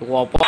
我不